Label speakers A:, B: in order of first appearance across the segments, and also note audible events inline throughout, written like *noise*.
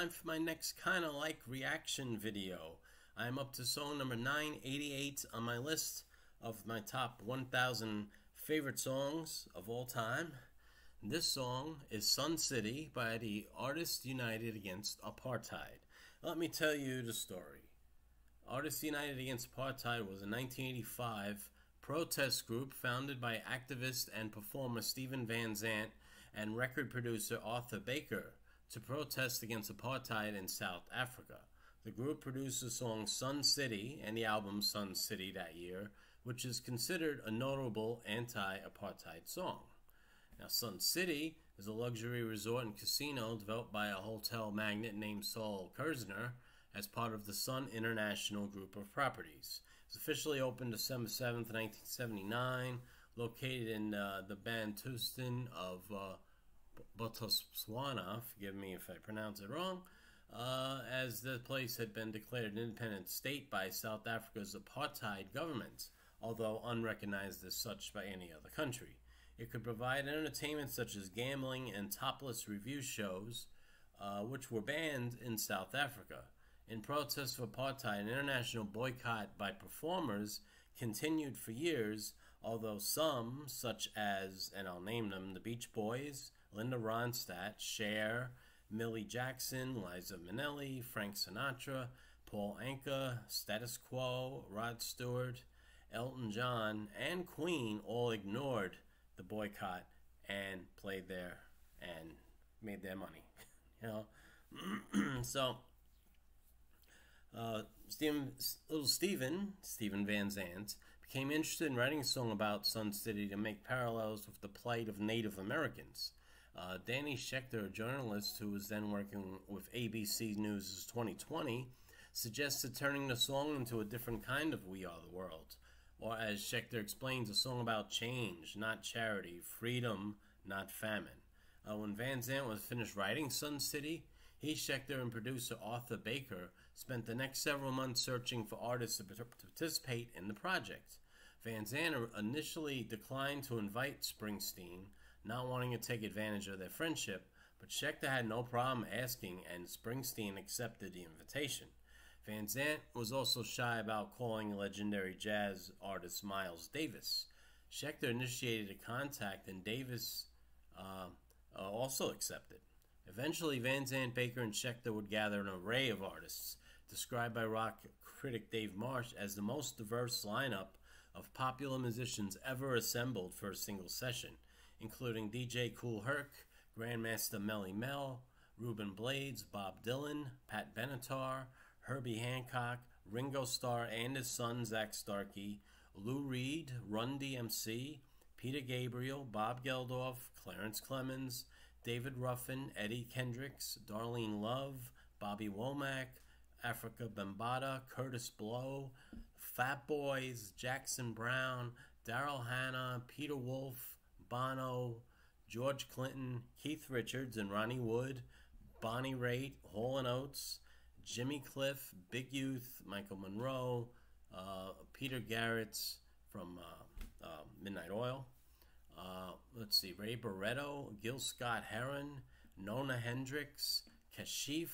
A: time for my next kind of like reaction video. I'm up to song number 988 on my list of my top 1000 favorite songs of all time. This song is Sun City by the Artists United Against Apartheid. Let me tell you the story. Artists United Against Apartheid was a 1985 protest group founded by activist and performer Steven Van Zandt and record producer Arthur Baker to protest against apartheid in South Africa. The group produced the song Sun City and the album Sun City that year, which is considered a notable anti apartheid song. Now, Sun City is a luxury resort and casino developed by a hotel magnate named Sol Kerzner as part of the Sun International Group of Properties. It was officially opened December 7th, 1979, located in uh, the Bantustan of uh, Botswana, forgive me if I pronounce it wrong, uh, as the place had been declared an independent state by South Africa's apartheid government, although unrecognized as such by any other country. It could provide entertainment such as gambling and topless revue shows, uh, which were banned in South Africa. In protest of apartheid, an international boycott by performers continued for years, although some, such as, and I'll name them, the Beach Boys, Linda Ronstadt, Cher, Millie Jackson, Liza Minnelli, Frank Sinatra, Paul Anka, Status Quo, Rod Stewart, Elton John, and Queen all ignored the boycott and played there and made their money. *laughs* you know, *clears throat* so uh, Steven, little Steven, Steven Van Zandt, became interested in writing a song about Sun City to make parallels with the plight of Native Americans. Uh, Danny Schechter, a journalist who was then working with ABC News' 2020, suggested turning the song into a different kind of We Are the World. Or, as Schechter explains, a song about change, not charity, freedom, not famine. Uh, when Van Zandt was finished writing Sun City, he, Schechter, and producer Arthur Baker spent the next several months searching for artists to participate in the project. Van Zandt initially declined to invite Springsteen, not wanting to take advantage of their friendship, but Schechter had no problem asking, and Springsteen accepted the invitation. Van Zandt was also shy about calling legendary jazz artist Miles Davis. Schechter initiated a contact, and Davis uh, uh, also accepted. Eventually, Van Zandt, Baker, and Schechter would gather an array of artists, described by rock critic Dave Marsh as the most diverse lineup of popular musicians ever assembled for a single session including DJ Kool Herc, Grandmaster Melle Mel, Ruben Blades, Bob Dylan, Pat Benatar, Herbie Hancock, Ringo Starr and his son Zak Starkey, Lou Reed, Run DMC, Peter Gabriel, Bob Geldof, Clarence Clemons, David Ruffin, Eddie Kendricks, Darlene Love, Bobby Womack, Afrika Bambaataa, Kurtis Blow, Fat Boys, Jackson Browne, Daryl Hannah, Peter Wolf, Bono, George Clinton, Keith Richards and Ronnie Wood, Bonnie Raitt, Hall & Oates, Jimmy Cliff, Big Youth, Michael Monroe, uh, Peter Garrett from uh, uh, Midnight Oil. Uh, let's see, Ray Barretto, Gil Scott Heron, Nona Hendryx, Kashif,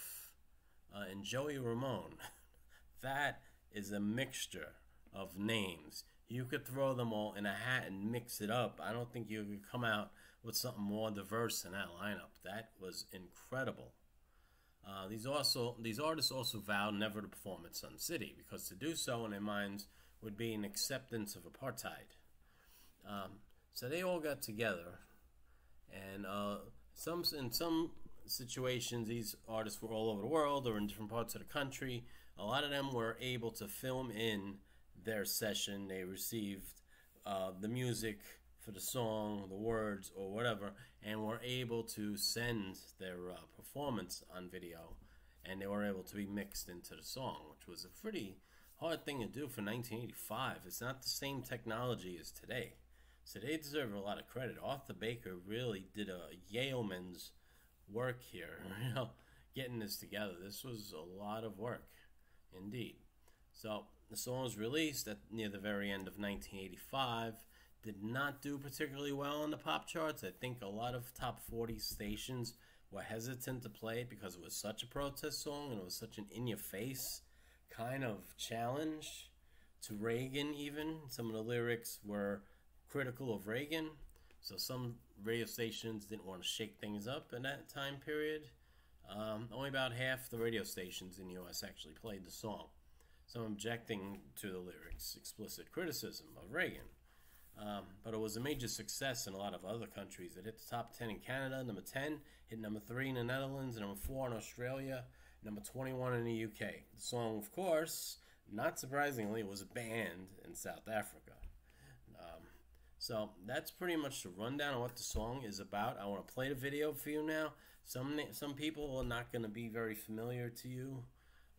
A: uh, and Joey Ramone. *laughs* that is a mixture of names you could throw them all in a hat and mix it up. I don't think you could come out with something more diverse in that lineup. That was incredible. Uh, these also these artists also vowed never to perform at Sun City because to do so in their minds would be an acceptance of apartheid. Um, so they all got together, and uh, some in some situations these artists were all over the world or in different parts of the country. A lot of them were able to film in their session. They received uh, the music for the song, the words, or whatever, and were able to send their uh, performance on video, and they were able to be mixed into the song, which was a pretty hard thing to do for 1985. It's not the same technology as today. So they deserve a lot of credit. Arthur Baker really did a yeoman's work here, *laughs* you know, getting this together. This was a lot of work, indeed. So the song was released at near the very end of 1985. Did not do particularly well on the pop charts. I think a lot of top 40 stations were hesitant to play it because it was such a protest song and it was such an in your face kind of challenge to Reagan, even. Some of the lyrics were critical of Reagan. So some radio stations didn't want to shake things up in that time period. Um, only about half the radio stations in the U.S. actually played the song. Some objecting to the lyrics, explicit criticism of Reagan. Um, but it was a major success in a lot of other countries. It hit the top 10 in Canada, number 10, hit number 3 in the Netherlands, number 4 in Australia, number 21 in the UK. The song, of course, not surprisingly, was banned in South Africa. Um, so that's pretty much the rundown of what the song is about. I want to play the video for you now. Some some people are not going to be very familiar to you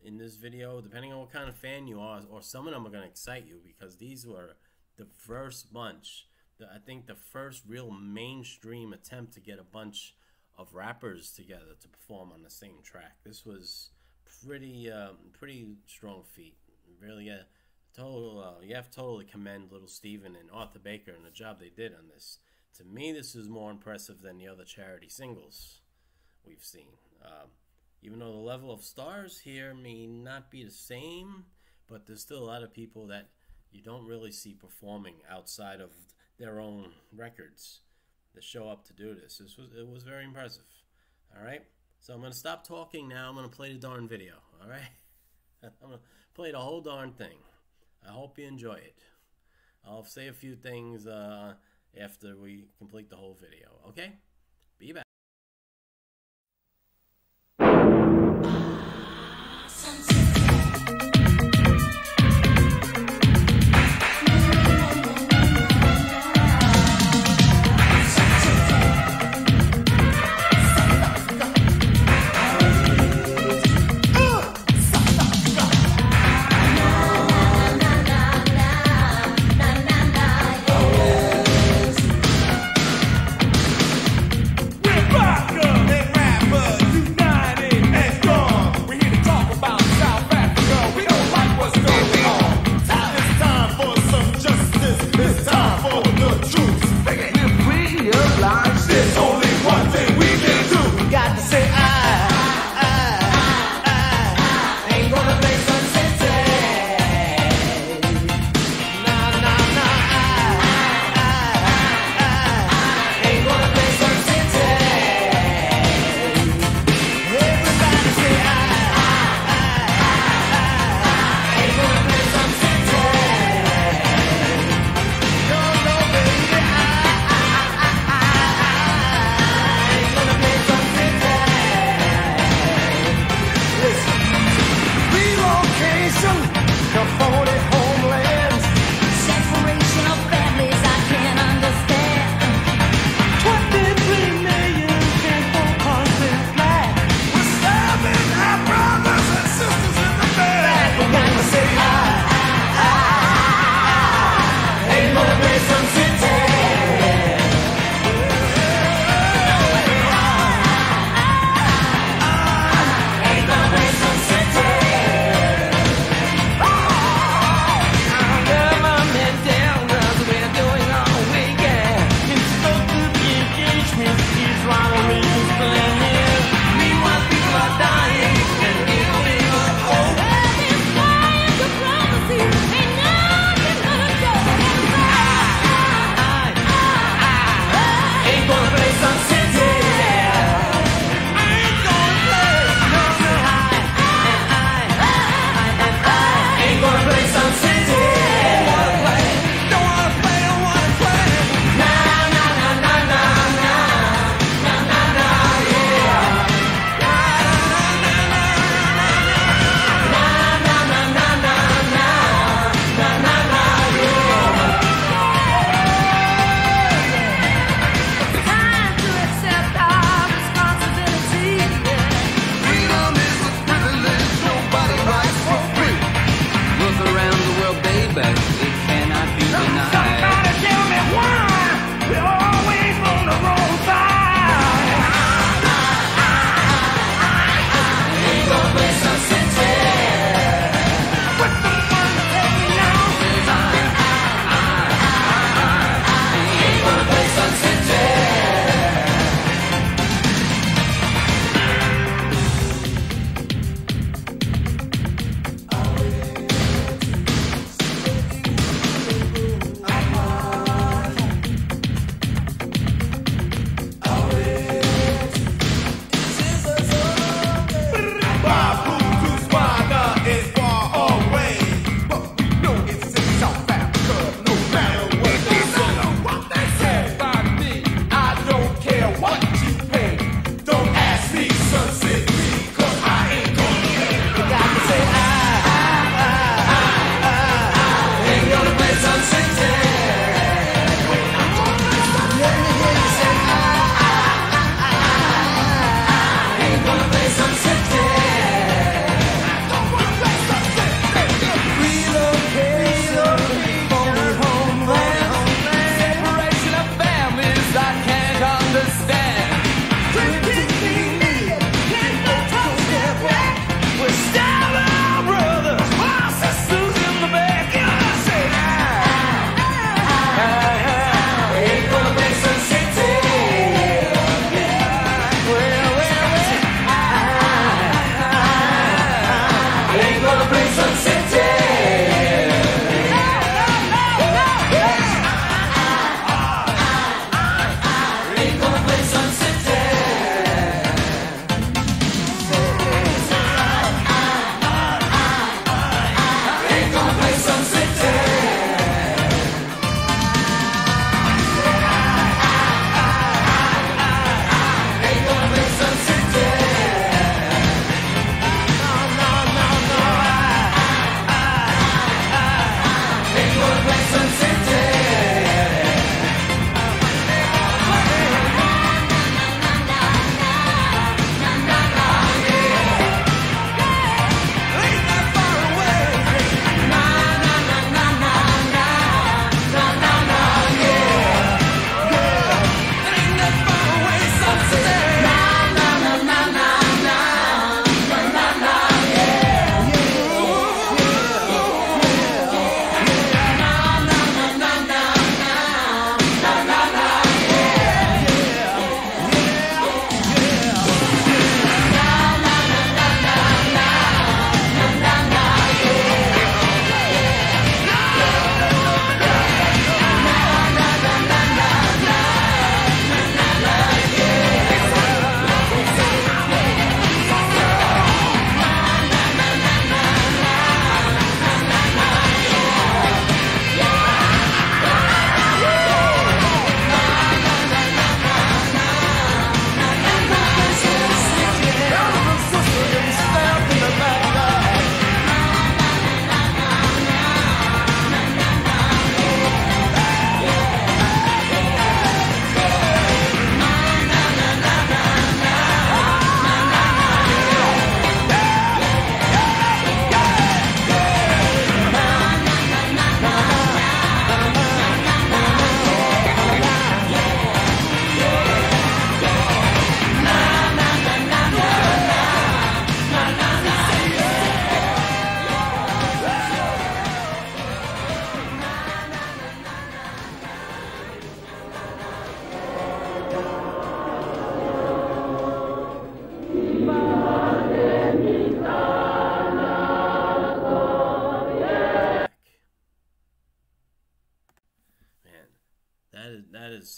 A: in this video, depending on what kind of fan you are, or some of them are going to excite you because these were the first bunch. The, I think the first real mainstream attempt to get a bunch of rappers together to perform on the same track. This was pretty um, pretty strong feat. Really, a total. Uh, you have to totally commend Little Steven and Arthur Baker and the job they did on this. To me, this is more impressive than the other charity singles we've seen. Um, even though the level of stars here may not be the same, but there's still a lot of people that you don't really see performing outside of their own records that show up to do this. This was it was very impressive. All right, so I'm gonna stop talking now. I'm gonna play the darn video. All right, *laughs* I'm gonna play the whole darn thing. I hope you enjoy it. I'll say a few things uh, after we complete the whole video. Okay,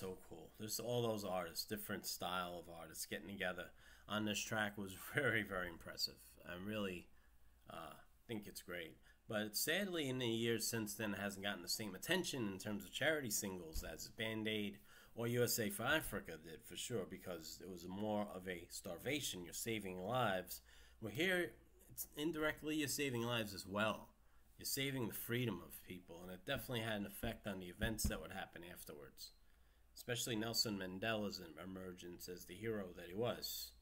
A: so cool. There's all those artists, different style of artists getting together on this track was *laughs* very very impressive. I really uh, think it's great. But sadly, in the years since then, it hasn't gotten the same attention in terms of charity singles as Band Aid or USA for Africa did for sure, because it was more of a starvation. You're saving lives. Well, here, it's indirectly you're saving lives as well. You're saving the freedom of people, and it definitely had an effect on the events that would happen afterwards. Especially Nelson Mandela's emergence as the hero that he was.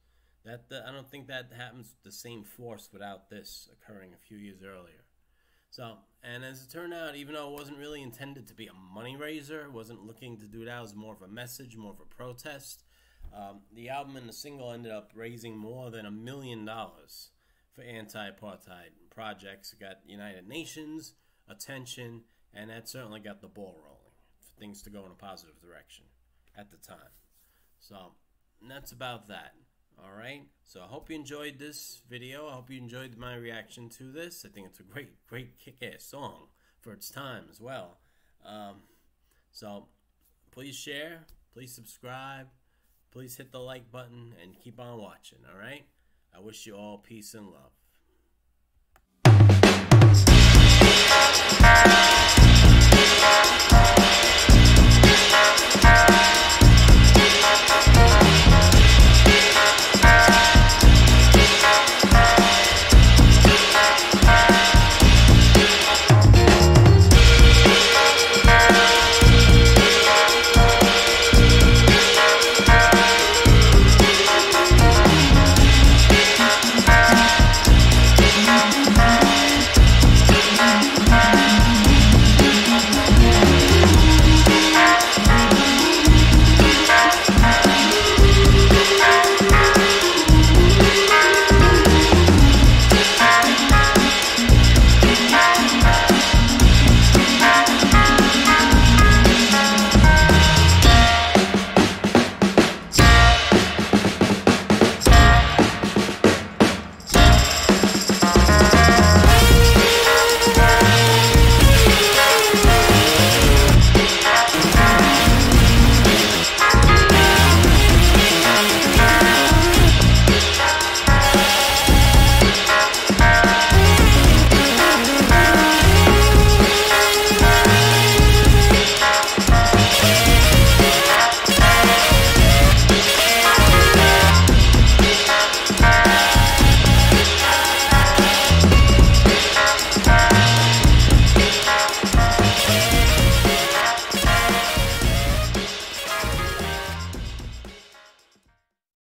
A: That I don't think that happens with the same force without this occurring a few years earlier. So, and as it turned out, even though it wasn't really intended to be a money raiser, wasn't looking to do that, it was more of a message, more of a protest. Um, the album and the single ended up raising more than a million dollars for anti-apartheid projects. It got United Nations attention, and that certainly got the ball rolling things to go in a positive direction at the time. So, that's about that. All right. So I hope you enjoyed this video. I hope you enjoyed my reaction to this. I think it's a great, great kick-ass song for its time as well. Um, so please share, please subscribe, please hit the like button, and keep on watching. All right. I wish you all peace and love.